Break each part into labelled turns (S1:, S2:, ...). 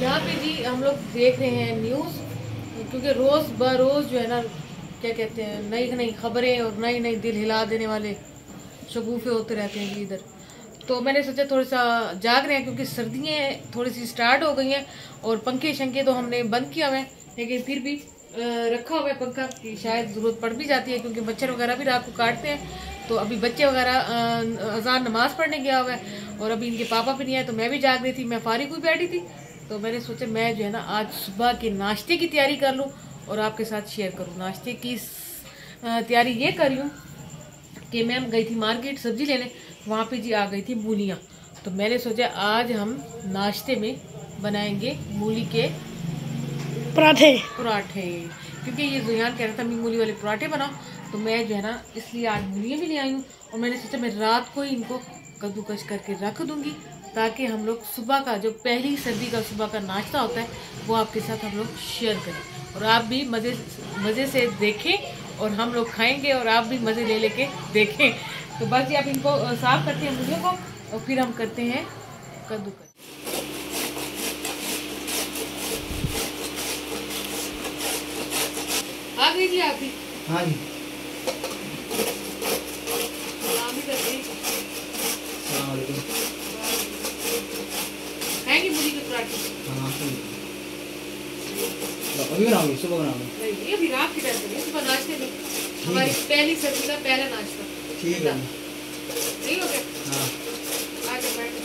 S1: यहाँ पे जी हम लोग देख रहे हैं न्यूज़ क्योंकि रोज़ ब रोज़ जो है ना, क्या कहते हैं, नई नई खबरें और नई नई दिल हिला देने वाले शगुफे होते रहते हैं जी इधर। तो मैंने सोचा थोड़ा सा जाग रहे हैं, क्योंकि सर्दियाँ थोड़ी सी स्टार्ट हो गई हैं और पंखे शंखे तो हमने बंद किया हुआ है, लेकिन फिर भी रखा हुआ है पंखा कि शायद ज़रूरत पड़ भी जाती है, क्योंकि मच्छर वगैरह भी रात को काटते हैं। तो अभी बच्चे वगैरह अजान नमाज़ पढ़ने गया हुआ है और अभी इनके पापा भी नहीं आए तो मैं भी जाग रही थी, मैं फारिग हुई बैठी थी तो मैंने सोचा मैं जो है ना आज सुबह के नाश्ते की तैयारी कर लूँ और आपके साथ शेयर करूँ। नाश्ते की तैयारी ये कर रही हूँ कि मैं गई थी मार्केट सब्ज़ी लेने वहाँ पे जी आ गई थी मूलियाँ। तो मैंने सोचा आज हम नाश्ते में बनाएँगे मूली के
S2: पराठे।
S1: पराठे। क्योंकि ये जुयान कह रहा था मैं मूली वाले पराठे बनाओ तो मैं जो है ना इसलिए आज मूलियाँ भी ले आई हूँ और मैंने सोचा मैं रात को ही इनको कद्दूकश करके रख दूँगी। ताकि हम लोग सुबह का, जो पहली सर्दी का सुबह का नाश्ता होता है, वो आपके साथ हम लोग शेयर करें। और आप भी मज़े मज़े से देखें और हम लोग खाएँगे और आप भी मज़े ले लेके देखें। तो बस ये आप इनको साफ़ करते हैं मूलियों को और फिर हम करते हैं कद्दूकश आ गई जी आप भी?
S3: हाँ जी
S1: सलाम भी कर दें
S3: सलाम वालेकुम
S1: खाएँगे मूली के पराठे
S3: बनाओगे सुबह बनाऊँगी
S1: नहीं अभी रात के सुबह नाश्ते में हमारी पहली सब्ज़ी का पहला नाश्ता
S3: ठीक है
S1: नहीं हो गया
S3: हाँ
S1: आके बैठ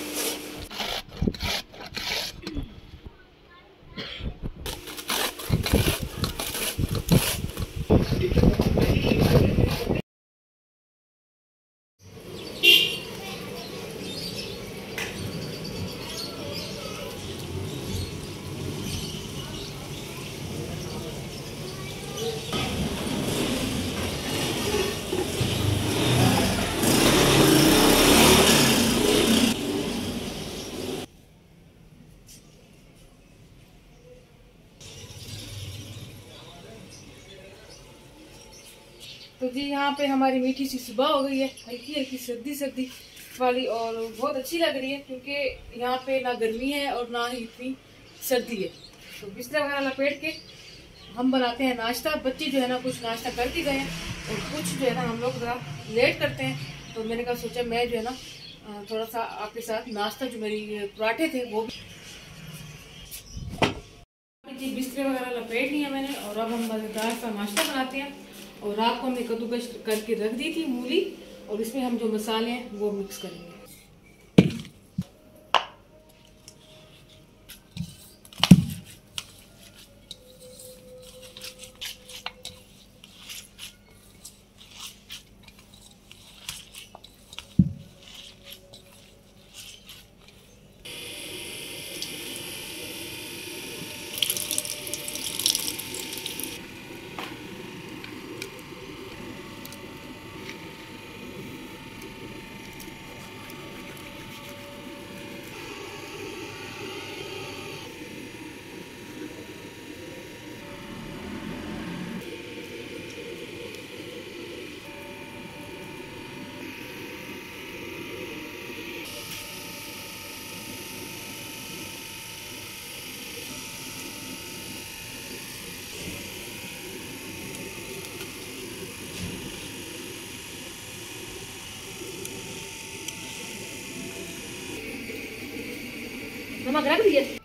S1: जी यहाँ पे हमारी मीठी सी सुबह हो गई है, हल्की हल्की सर्दी सर्दी वाली और बहुत अच्छी लग रही है क्योंकि यहाँ पे ना गर्मी है और ना ही इतनी सर्दी है। तो बिस्तर वगैरह लपेट के हम बनाते हैं नाश्ता। बच्चे जो है ना कुछ नाश्ता कर करके गए हैं और कुछ जो है ना हम लोग ज़रा लेट करते हैं। तो मैंने कहा सोचा मैं जो है ना थोड़ा सा आपके साथ नाश्ता जो मेरी पराठे थे वो भी बिस्तर वगैरह लपेट लिया मैंने और अब हम मज़ेदार सा नाश्ता बनाते हैं। और रात को हमने कद्दूकश करके रख दी थी मूली और इसमें हम जो मसाले हैं वो मिक्स करेंगे। नमक रख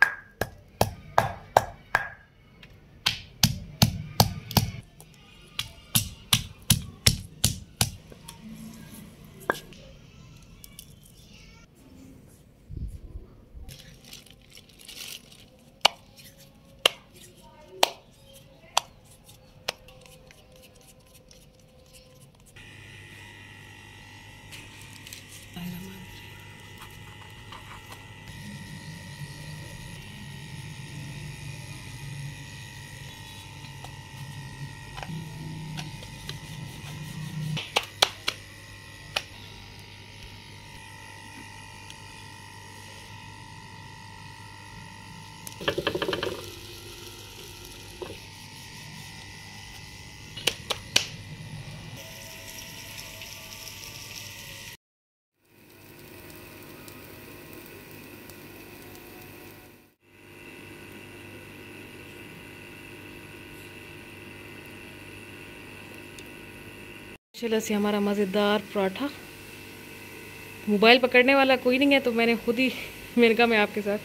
S1: चलो से हमारा मज़ेदार पराठा। मोबाइल पकड़ने वाला कोई नहीं है तो मैंने खुद ही मैंने कहा मैं आपके साथ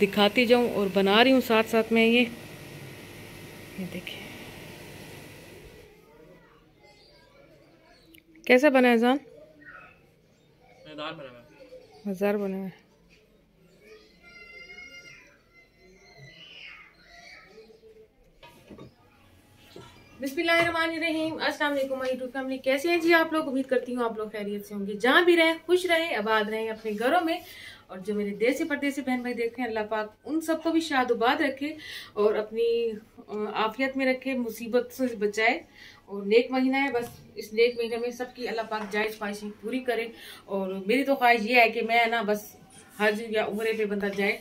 S1: दिखाती जाऊँ और बना रही हूँ साथ साथ में ये। ये देखिए। कैसा बना है जान? मज़ेदार बने हुए बिस्मिल्लाहिर्रहमानिर्रहीम। अस्सलाम वालेकुम माय यूट्यूब फैमिली। कैसे हैं जी आप लोग? उम्मीद करती हूँ आप लोग खैरियत से होंगे। जहाँ भी रहें, खुश रहें, आबाद रहें अपने घरों में। और जो मेरे देसी परदेसी बहन भाई देख रहे हैं, अल्लाह पाक उन सबको भी शादुबाद रखे और अपनी आफियत में रखे, मुसीबत से बचाए। और नेक महीना है, बस इस नेक महीने में सबकी अल्लाह पाक जायज़ ख्वाहिशें पूरी करे। और मेरी तो ख्वाहिश ये है कि मैं ना बस हज या उम्र पे बंदा जाए।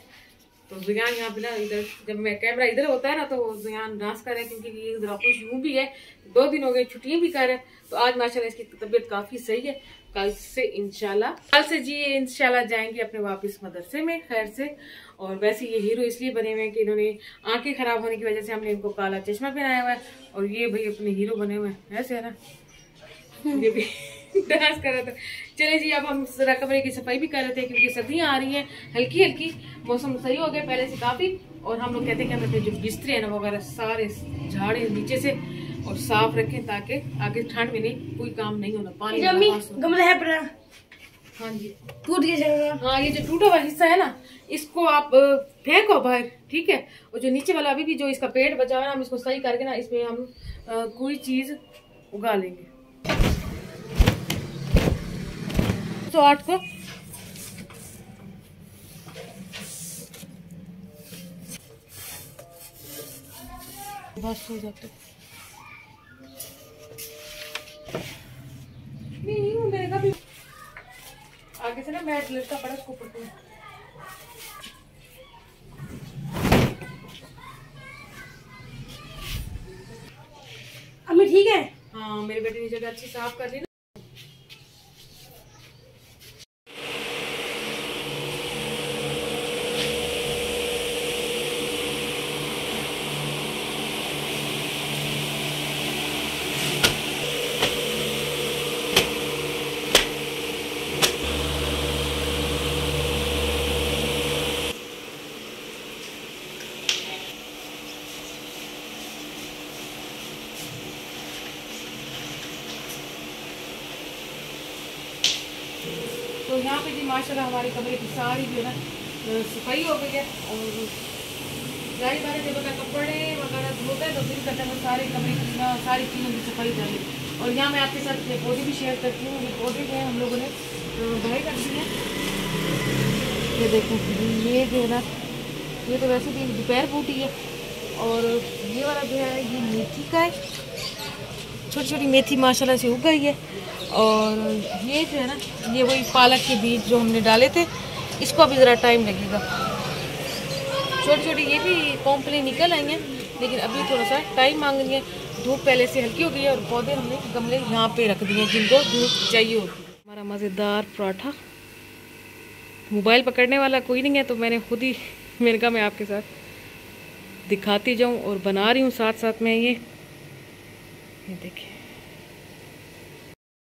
S1: तो जियान यहाँ पे ना इधर, जब मैं कैमरा इधर होता है ना तो जियान डांस कर रहे हैं क्योंकि ये जरा खुश यूँ भी है। दो दिन हो गए, छुट्टियाँ भी कर रहे हैं। तो आज माशाल्लाह इसकी तबीयत काफ़ी सही है। कल से इंशाल्लाह, कल से जी इंशाल्लाह जाएँगे अपने वापस मदरसे में, खैर से। और वैसे ये हीरो इसलिए बने हुए हैं कि इन्होंने आँखें खराब होने की वजह से हमने इनको काला चश्मा पहनाया हुआ है। और ये भाई अपने हीरो बने हुए हैं। ऐसे है ना ये भी डांस कर रहे थे। चले जी अब हम जरा कमरे की सफ़ाई भी कर रहे थे क्योंकि सर्दियाँ आ रही हैं हल्की हल्की मौसम सही हो गया पहले से काफ़ी और हम लोग कहते हैं कि हम अपने जो बिस्तरे हैं ना वगैरह सारे झाड़े नीचे से और साफ़ रखें ताकि आगे ठंड में नहीं कोई काम नहीं होना। पानी
S2: गमला है
S1: हाँ जी।
S2: टूट गया
S1: हाँ ये जो टूटा हुआ हिस्सा है ना इसको आप फेंको बाहर ठीक है? और जो नीचे वाला अभी भी जो इसका पेड़ बचा हुआ है हम इसको सही करके ना इसमें हम आ, कोई चीज़ उगा लेंगे। तो आठ को। बस हो जाते नहीं मेरे का भी आगे से ना मैट लड़का पड़ा उसको
S2: अम्मी ठीक है?
S1: हाँ मेरी बेटी ने जगह अच्छी साफ़ कर ली यहाँ पे जी, माशाल्लाह हमारे कमरे की सारी जो है ना सफ़ाई हो गई है और जारी बारे जब अगर कपड़े वगैरह धोते हैं तो फिर करते हैं सारे कमरे की ना सारी चीज़ों की सफ़ाई कर ली। और यहाँ मैं आपके साथ पौधे भी शेयर करती हूँ, ये पौधे जो है हम लोगों ने बड़े कर दिए ये देखो, ये जो है ना, ये तो वैसे भी दोपहर बूटी है। और ये वाला जो है, ये मेथी का है। छोटी छोटी मेथी माशाल्लाह से उग गई है। और ये जो है ना, ये वही पालक के बीज जो हमने डाले थे, इसको अभी ज़रा टाइम लगेगा। छोटी छोटी ये भी कॉम्पली निकल आई हैं, लेकिन अभी थोड़ा सा टाइम मांग रही है। धूप पहले से हल्की हो गई है और पौधे हमने गमले यहाँ पे रख दिए जिनको धूप चाहिए होती है। हमारा मज़ेदार पराठा। मोबाइल पकड़ने वाला कोई नहीं है तो मैंने खुद ही मैंने कहा मैं आपके साथ दिखाती जाऊँ और बना रही हूँ साथ साथ में ये। ये देखिए।